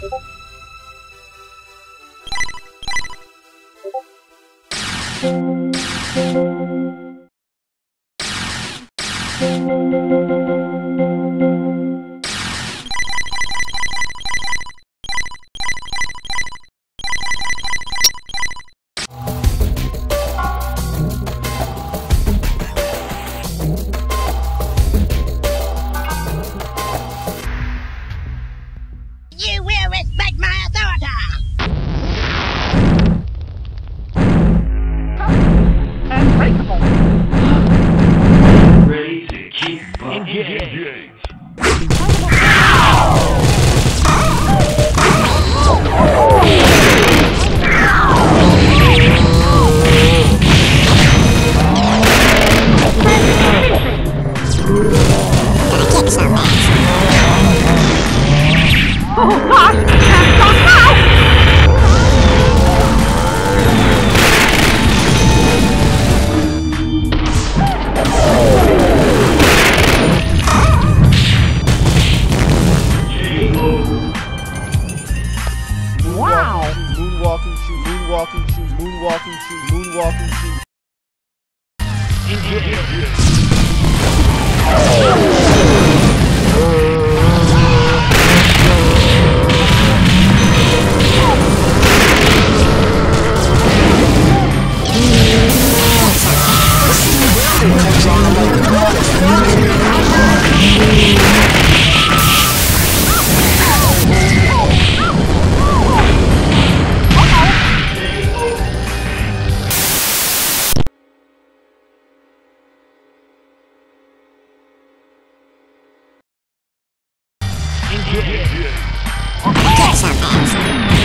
You butt. Engage. Moonwalking shoot, moonwalking shoot, moonwalking shoot. Yeah. Awesome.